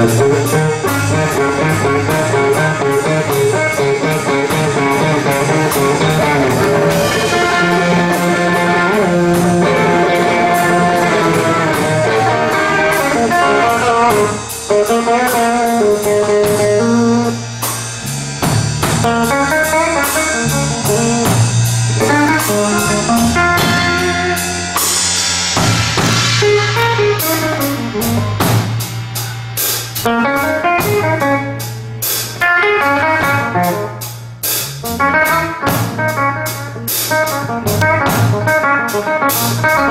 Uhum.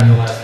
had the last